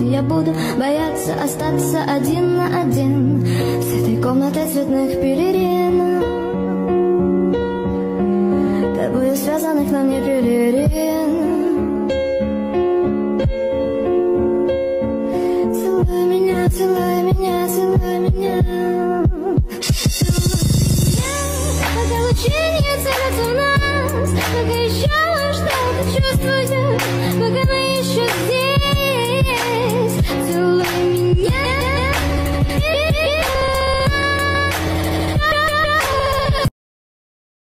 пути я буду бояться остаться один на один С этой комнатой цветных пелерин Тобою связанных на мне пелерин Целуй меня, целуй меня, целуй меня. Пока лучи не целятся в нас Пока еще что-то чувствую